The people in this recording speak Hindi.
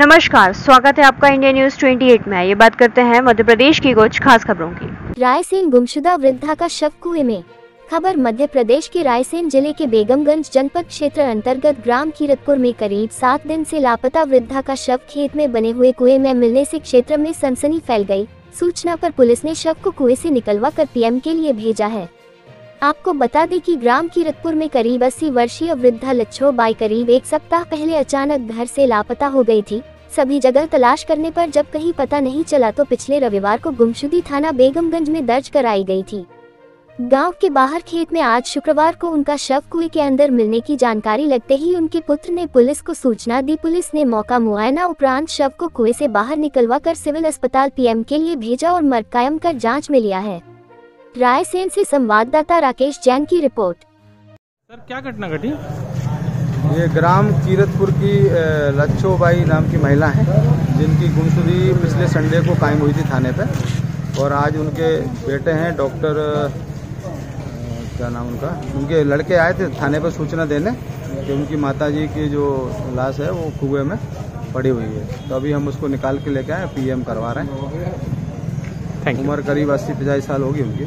नमस्कार, स्वागत है आपका इंडिया न्यूज़ 28 में। ये बात करते हैं मध्य प्रदेश की कुछ खास खबरों की। रायसेन गुमशुदा वृद्धा का शव कुएँ में। खबर, मध्य प्रदेश के रायसेन ज़िले के बेगमगंज जनपद क्षेत्र अंतर्गत ग्राम कीरतपुर में करीब सात दिन से लापता वृद्धा का शव खेत में बने हुए कुएँ में मिलने से क्षेत्र में सनसनी फैल गई। सूचना पर पुलिस ने शव को कुएँ से निकलवा कर पीएम के लिए भेजा है। आपको बता दें कि ग्राम कीरतपुर में करीब 80 वर्षीय वृद्धा लच्छो बाई करीब एक सप्ताह पहले अचानक घर से लापता हो गई थी। सभी जगह तलाश करने पर जब कहीं पता नहीं चला तो पिछले रविवार को गुमशुदी थाना बेगमगंज में दर्ज कराई गई थी। गाँव के बाहर खेत में आज शुक्रवार को उनका शव कुएँ के अंदर मिलने की जानकारी लगते ही उनके पुत्र ने पुलिस को सूचना दी। पुलिस ने मौका मुआयना उपरांत शव को कुएँ से बाहर निकलवा कर सिविल अस्पताल पीएम के लिए भेजा और मर्ग कायम कर जाँच में लिया है। रायसेन से संवाददाता राकेश जैन की रिपोर्ट। सर, क्या घटना घटी? ये ग्राम कीरतपुर की लच्छोबाई नाम की महिला हैं जिनकी गुमशुदी पिछले संडे को कायम हुई थी थाने पे। और आज उनके बेटे हैं डॉक्टर क्या नाम उनका? उनके लड़के आए थे थाने पर सूचना देने कि उनकी माताजी की जो लाश है वो कुएँ में पड़ी हुई है। तो अभी हम उसको निकाल के लेके आए पीएम करवा रहे हैं। उम्र करीब अस्सी पचास साल होगी उनकी।